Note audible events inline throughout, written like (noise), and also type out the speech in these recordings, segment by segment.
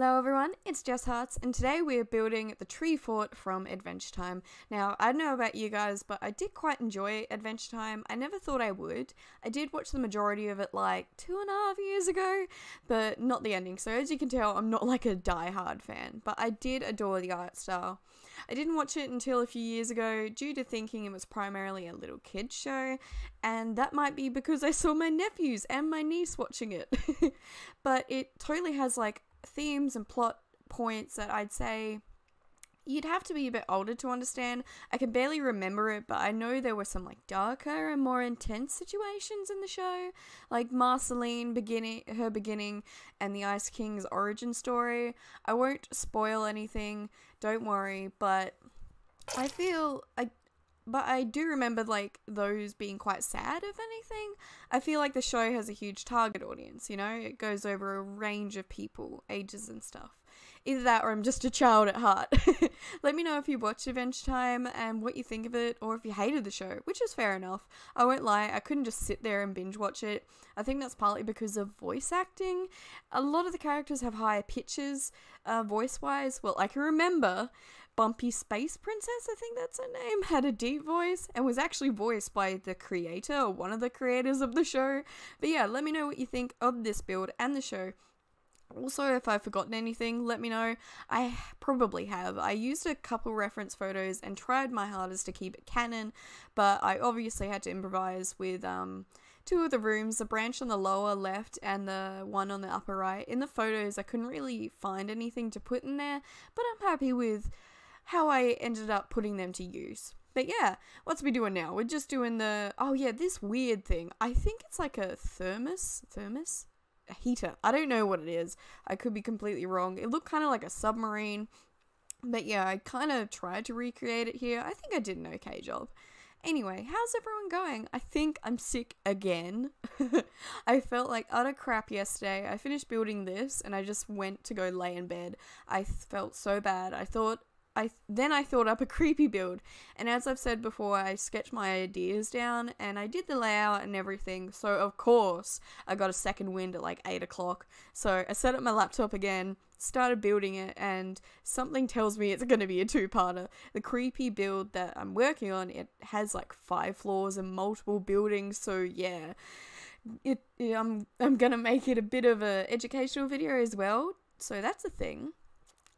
Hello everyone, it's Jess Harts, and today we are building the tree fort from Adventure Time. Now, I don't know about you guys, but I did quite enjoy Adventure Time. I never thought I would. I did watch the majority of it like two and a half years ago, but not the ending. So as you can tell, I'm not like a die-hard fan, but I did adore the art style. I didn't watch it until a few years ago due to thinking it was primarily a little kid show, and that might be because I saw my nephews and my niece watching it. (laughs) but it totally has like themes and plot points that I'd say you'd have to be a bit older to understand. I can barely remember it, but I know there were some like darker and more intense situations in the show, like Marceline beginning her beginning and the Ice King's origin story. I won't spoil anything, don't worry, but I feel I but I do remember like those being quite sad if anything. I feel like the show has a huge target audience, you know? It goes over a range of people, ages and stuff. Either that or I'm just a child at heart. (laughs) Let me know if you watched Adventure Time and what you think of it or if you hated the show, which is fair enough. I won't lie, I couldn't just sit there and binge watch it. I think that's partly because of voice acting. A lot of the characters have higher pitches uh, voice wise. Well, I can remember Lumpy Space Princess, I think that's her name, had a deep voice and was actually voiced by the creator or one of the creators of the show. But yeah, let me know what you think of this build and the show. Also, if I've forgotten anything, let me know. I probably have. I used a couple reference photos and tried my hardest to keep it canon, but I obviously had to improvise with um, two of the rooms, the branch on the lower left and the one on the upper right. In the photos, I couldn't really find anything to put in there, but I'm happy with how I ended up putting them to use. But yeah, what's we doing now? We're just doing the oh yeah, this weird thing. I think it's like a thermos, thermos, a heater. I don't know what it is. I could be completely wrong. It looked kind of like a submarine. But yeah, I kind of tried to recreate it here. I think I did an okay job. Anyway, how's everyone going? I think I'm sick again. (laughs) I felt like utter crap yesterday. I finished building this and I just went to go lay in bed. I felt so bad. I thought I then I thought up a creepy build, and as I've said before, I sketched my ideas down and I did the layout and everything. So of course I got a second wind at like eight o'clock. So I set up my laptop again, started building it, and something tells me it's going to be a two-parter. The creepy build that I'm working on it has like five floors and multiple buildings. So yeah, it, I'm I'm gonna make it a bit of a educational video as well. So that's a thing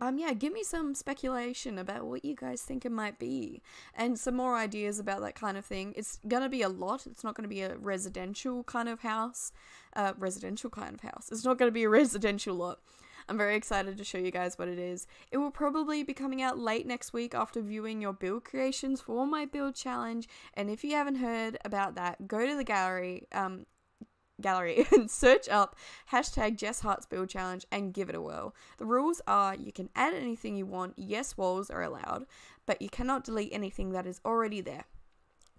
um yeah give me some speculation about what you guys think it might be and some more ideas about that kind of thing it's gonna be a lot it's not gonna be a residential kind of house uh residential kind of house it's not gonna be a (laughs) residential lot I'm very excited to show you guys what it is. It will probably be coming out late next week after viewing your build creations for my build challenge. And if you haven't heard about that, go to the gallery. Um, gallery (laughs) and search up hashtag Jess Harts Build Challenge and give it a whirl. The rules are you can add anything you want, yes, walls are allowed, but you cannot delete anything that is already there.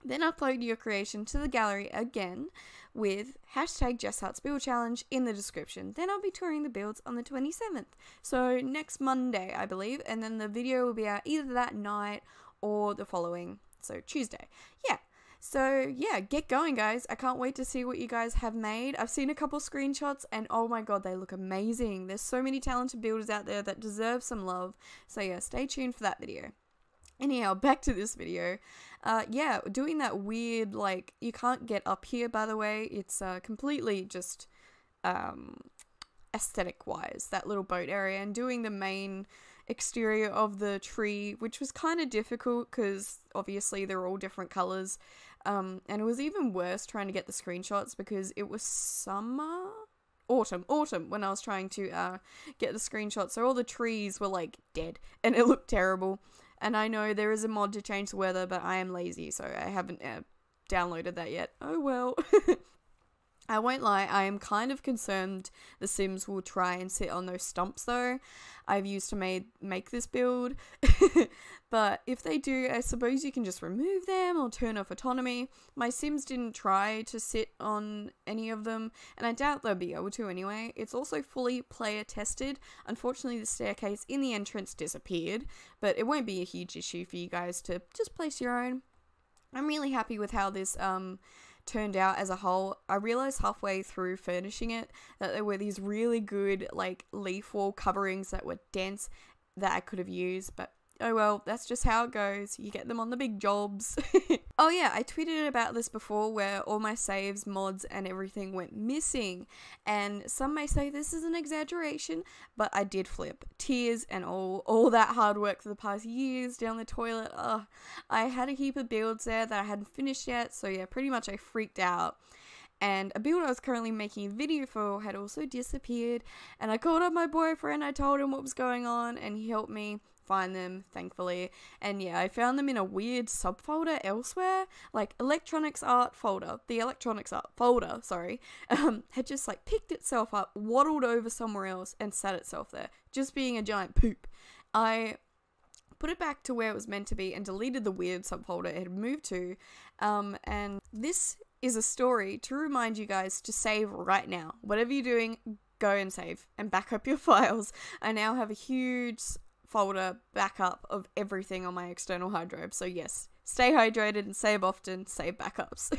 Then upload your creation to the gallery again with hashtag Jess Harts Build Challenge in the description. Then I'll be touring the builds on the 27th. So next Monday, I believe, and then the video will be out either that night or the following, so Tuesday. Yeah, so yeah, get going, guys. I can't wait to see what you guys have made. I've seen a couple screenshots and oh my god, they look amazing. There's so many talented builders out there that deserve some love. So yeah, stay tuned for that video. Anyhow, (laughs) back to this video. Uh, yeah, doing that weird, like, you can't get up here, by the way. It's uh, completely just um, aesthetic wise, that little boat area, and doing the main exterior of the tree, which was kind of difficult because obviously they're all different colors. Um, and it was even worse trying to get the screenshots because it was summer? Autumn, autumn, when I was trying to uh, get the screenshots. So all the trees were like dead and it looked terrible. And I know there is a mod to change the weather, but I am lazy, so I haven't uh, downloaded that yet. Oh well. (laughs) I won't lie, I am kind of concerned the Sims will try and sit on those stumps though. I've used to made, make this build. (laughs) but if they do, I suppose you can just remove them or turn off autonomy. My Sims didn't try to sit on any of them, and I doubt they'll be able to anyway. It's also fully player tested. Unfortunately, the staircase in the entrance disappeared, but it won't be a huge issue for you guys to just place your own. I'm really happy with how this um, turned out as a whole, I realized halfway through furnishing it that there were these really good like leaf wall coverings that were dense that I could have used, but oh well, that's just how it goes. You get them on the big jobs. (laughs) oh yeah, I tweeted about this before where all my saves, mods, and everything went missing. And some may say this is an exaggeration, but I did flip. Tears and all all that hard work for the past years down the toilet. Ugh. I had a heap of builds there that I hadn't finished yet, so yeah, pretty much I freaked out and a build I was currently making a video for had also disappeared. And I called up my boyfriend, I told him what was going on, and he helped me find them, thankfully. And yeah, I found them in a weird subfolder elsewhere, like Electronic Arts folder. The Electronic Arts folder, sorry, (laughs) um, had just like picked itself up, waddled over somewhere else, and sat itself there, just being a giant poop. I put it back to where it was meant to be and deleted the weird subfolder it had moved to. Um, and this is a story to remind you guys to save right now. Whatever you're doing, go and save and back up your (laughs) files. I now have a huge folder backup of everything on my external hard drive. So, yes, stay hydrated and save often, save backups.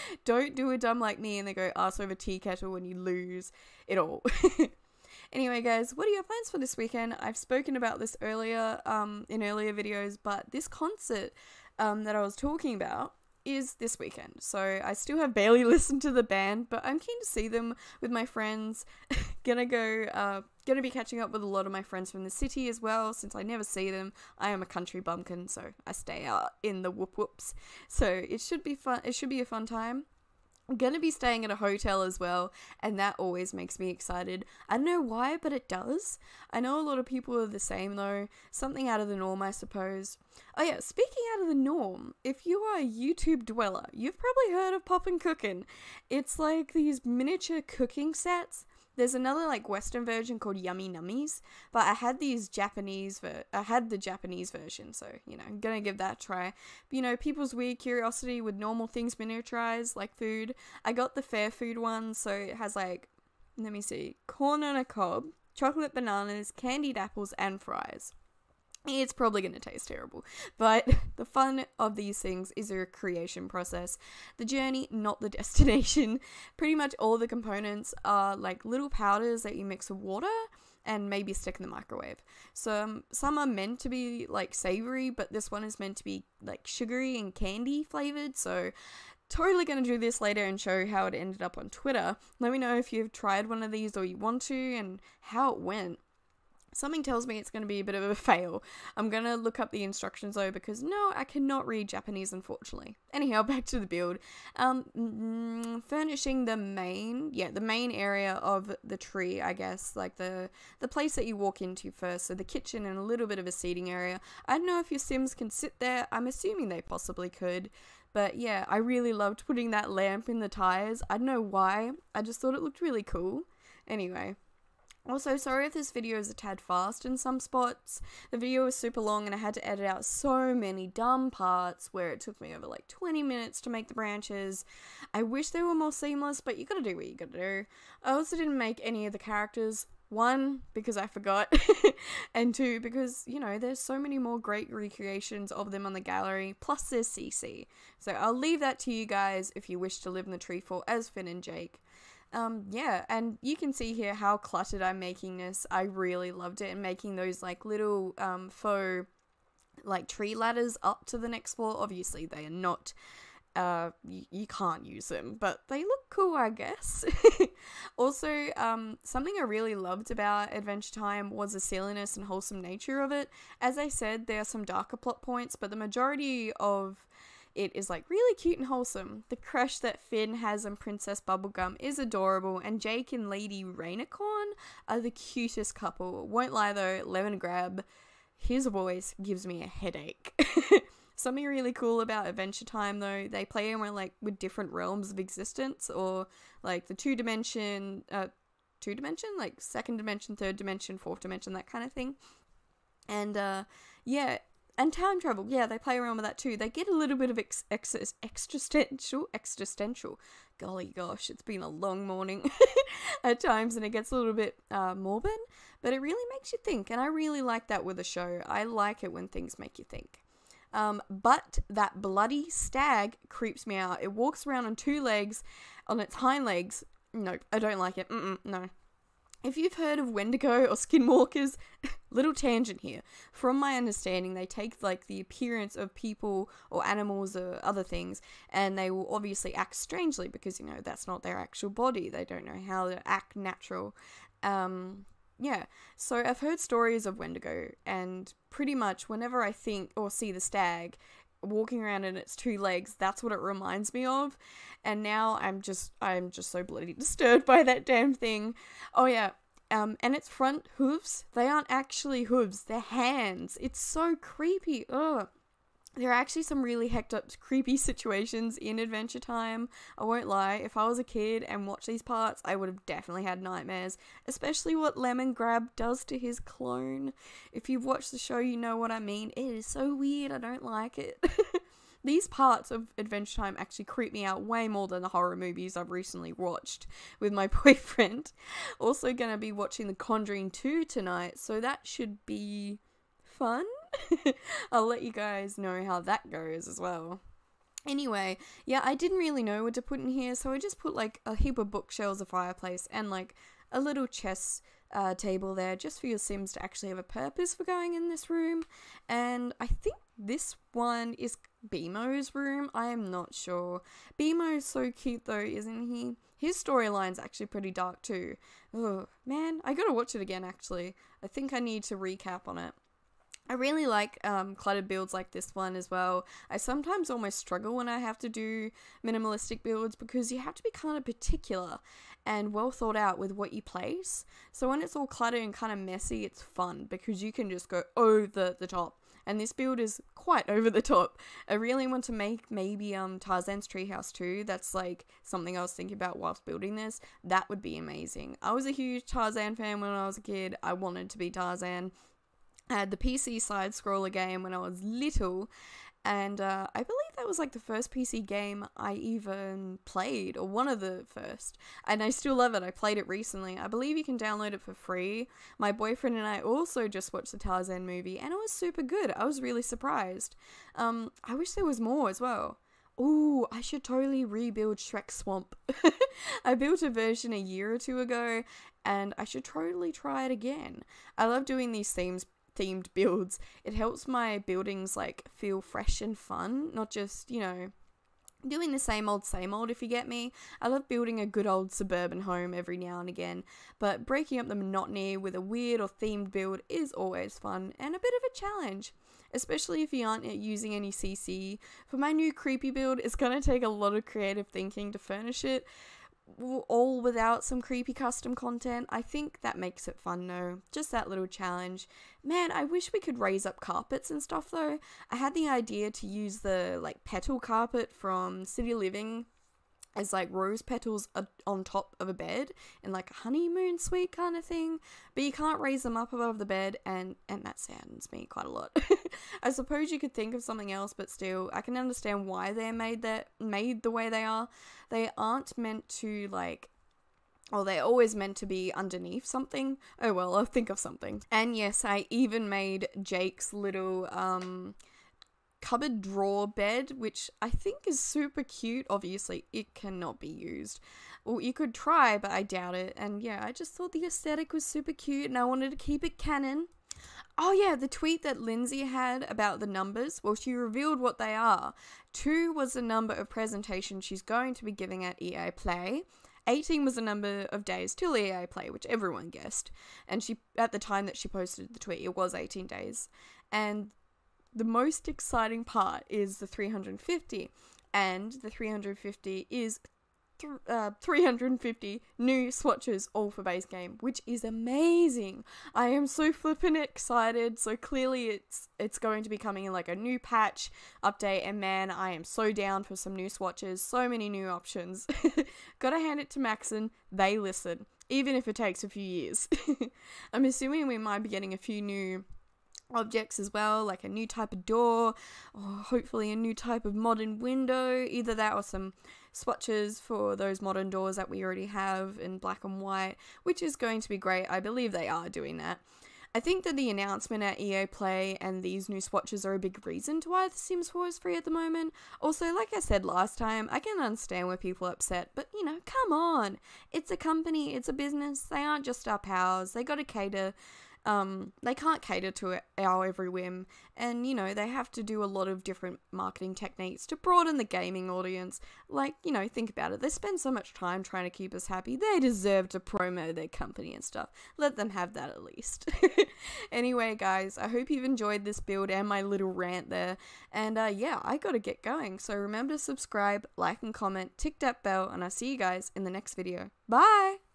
(laughs) Don't do a dumb like me and then go ask over tea kettle when you lose it all. (laughs) anyway, guys, what are your plans for this weekend? I've spoken about this earlier um, in earlier videos, but this concert um, that I was talking about is this weekend. So I still have barely (laughs) listened to the band, but I'm keen to see them with my friends. (laughs) gonna go, uh, gonna be catching up with a lot of my friends from the city as well, since I never see them. I am a country bumpkin, so I stay out in the whoop whoops. So it should be fun. It should be a fun time. I'm gonna be staying at a hotel as well, and that always makes me excited. I don't know why, but it does. I know a lot of people are the same though. Something out of the norm, I suppose. Oh yeah, speaking out of the norm, if you are a YouTube dweller, you've probably heard of Poppin' Cookin'. It's like these miniature cooking sets there's another like Western version called Yummy Nummies, but I had these Japanese ver- I had the Japanese version, so you know I'm gonna give that a try. You know, people's weird curiosity with normal things miniaturized like food. I got the fair food one, so it has like let me see, corn on a cob, chocolate bananas, candied apples, and fries it's probably going to taste terrible. But (laughs) the fun of these things is a creation process. The journey, not the (laughs) destination. Pretty much all the components are like little powders that you mix with water and maybe stick in the microwave. So um, some are meant to be like savory, but this one is meant to be like sugary and candy flavored. So totally going to do this later and show how it ended up on Twitter. Let me know if you've tried one of these or you want to and how it went. Something tells me it's going to be a bit of a (laughs) fail. I'm going to look up the instructions though because no, I cannot read Japanese unfortunately. Anyhow, (laughs) back to the build. Um, mm, furnishing the main, yeah, the main area of the tree, I guess, like the the place that you walk into first. So the kitchen and a little bit of a seating area. I don't know if your Sims can sit there. I'm assuming they possibly could. But yeah, I really loved putting that lamp in the tires. I don't know why. I just thought it looked really cool. Anyway, also, sorry if this video is a tad fast in some spots. The video was super long and I had to edit out so many dumb parts where it took me over like 20 minutes to make the branches. I wish they were more seamless, but you gotta do what you gotta do. I also didn't make any of the characters. One, because I forgot, (laughs) and two, because, you know, there's so many more great recreations of them on the gallery, plus there's CC. So I'll leave that to you guys if you wish to live in the tree fort as Finn and Jake. Um, yeah, and you can see here how cluttered I'm making this. I really loved it and making those like little um, faux like tree ladders up to the next floor. Obviously, they are not. Uh, you, you can't use them, but they look cool, I guess. (laughs) also, um, something I really loved about Adventure Time was the silliness and wholesome nature of it. As I said, there are some darker plot points, but the majority of it is like really cute and wholesome. The crush that Finn has on Princess Bubblegum is adorable, and Jake and Lady Rainicorn are the cutest couple. Won't lie though, Lemongrab, his voice gives me a headache. (laughs) Something really cool about Adventure Time though, they play around like with different realms of existence or like the two dimension, uh, two dimension, like second dimension, third dimension, fourth dimension, that kind of thing. And uh, yeah, and time travel, yeah, they play around with that too. They get a little bit of ex- ex- existential, existential. Golly gosh, it's been a long morning (laughs) at times, and it gets a little bit uh, morbid, but it really makes you think, and I really like that with a show. I like it when things make you think. Um, but that bloody stag creeps me out. It walks around on two legs, on its hind legs. No, I don't like it. Mm-mm, no. If you've heard of Wendigo or Skinwalkers, (laughs) little tangent here. From my understanding, they take like the appearance of people or animals or other things, and they will obviously act strangely because you know that's not their actual body. They don't know how to act natural. Um, yeah, so I've heard stories of Wendigo, and pretty much whenever I think or see the stag walking around in its two legs, that's what it reminds me of. And now I'm just I'm just so bloody (laughs) disturbed by that damn thing. Oh yeah, um, and its front hooves, they aren't actually hooves, they're hands. It's so creepy. Ugh there are actually some really hecked up creepy situations in Adventure Time. I won't lie, if I was a kid and watched these parts, I would have definitely had nightmares, especially what Lemongrab does to his clone. If you've watched the show, you know what I mean. It is so weird, I don't like it. (laughs) These parts of Adventure Time actually creep me out way more than the horror movies I've recently watched with my (laughs) boyfriend. Also, gonna be watching The Conjuring 2 tonight, so that should be fun. (laughs) I'll let you guys know how that goes as well. Anyway, yeah, I didn't really know what to put in here, so I just put like a heap of bookshelves, a fireplace, and like a little chess uh, table there just for your Sims to actually have a purpose for going in this room. And I think this one is BMO's room. I am not sure. BMO's so cute though, isn't he? His storyline's actually pretty dark too. Oh man, I gotta watch it again actually. I think I need to recap on it. I really like um, cluttered builds like this one as well. I sometimes almost struggle when I have to do minimalistic builds because you have to be kind of particular and well thought out with what you place. So when it's all cluttered and kind of messy, it's fun because you can just go over the top. And this build is quite (laughs) over the top. I really want to make maybe um Tarzan's treehouse too. That's like something I was thinking about whilst building this. That would be amazing. I was a huge Tarzan fan when I was a kid. I wanted to be Tarzan. I had the PC side scroller game when I was little, and uh, I believe that was like the first PC game I even played, or one of the first. And I still love it. I played it recently. I believe you can download it for free. My boyfriend and I also just watched the Tarzan movie, and it was super good. I was really surprised. Um, I wish there was more as well. Ooh, I should totally rebuild Shrek Swamp. (laughs) I built a version a year or two ago, and I should totally try it again. I love doing these themes themed (laughs) builds, it helps my buildings like feel fresh and fun, not just, you know, doing the same old, same old, if you get me. I love building a good old suburban home every now and again, but breaking up the monotony with a weird or themed build is always fun and a bit of a challenge. Especially if you aren't using any CC. For my new creepy build, it's gonna take a lot of creative thinking to furnish it, all without some creepy custom content. I think that makes it fun though. Just that little challenge. Man, I wish we could raise up carpets and stuff though. I had the idea to use the like petal carpet from City Living as like rose petals on top of a bed in like a honeymoon suite kind of thing but you can't raise them up above the bed and and that saddens me quite a lot (laughs) i suppose you could think of something else but still i can understand why they're made that made the way they are they aren't meant to like or they're always meant to be underneath something. Oh well, I'll think of something. And yes, I even made Jake's little um cupboard drawer bed, which I think is super cute. Obviously, it cannot be used. Well, you could try, but I doubt it. And yeah, I just thought the aesthetic was super cute and I wanted to keep it canon. Oh, yeah, the tweet that Lindsay had about the numbers, well, she revealed what they are. Two was the number of presentations she's going to be giving at EA Play. 18 was the number of days till EA Play, which everyone guessed. And she, at the time that she posted the tweet, it was 18 days. And the most exciting part is the 350, and the 350 is th- uh, 350 new swatches all for base game, which is amazing. I am so flippin' excited. So clearly, it's it's going to be coming in like a new patch update, and man, I am so down for some new swatches. So many new options. (laughs) Gotta hand it to Maxis. They listen, even if it takes a few years. (laughs) I'm assuming we might be getting a few new objects as well, like a new type of door, or hopefully a new type of modern window, either that or some swatches for those modern doors that we already have in black and white, which is going to be great. I believe they are doing that. I think that the announcement at EA Play and these new swatches are a big reason to why The Sims 4 is free at the moment. Also, like I said last time, I can understand where people are upset, but you know, come on. It's a company, it's a business, they aren't just our pals, they gotta cater um, they can't cater to our every whim, and you know, they have to do a lot of different marketing techniques to broaden the gaming audience. Like, you know, think about it. They spend so much time trying to keep us happy, they deserve to promo their company and stuff. Let them have that at least. (laughs) anyway, guys, I hope you've enjoyed this build and my little rant there. And uh, yeah, I gotta get going. So remember to subscribe, like, and comment, tick that bell, and I'll see you guys in the next video. Bye!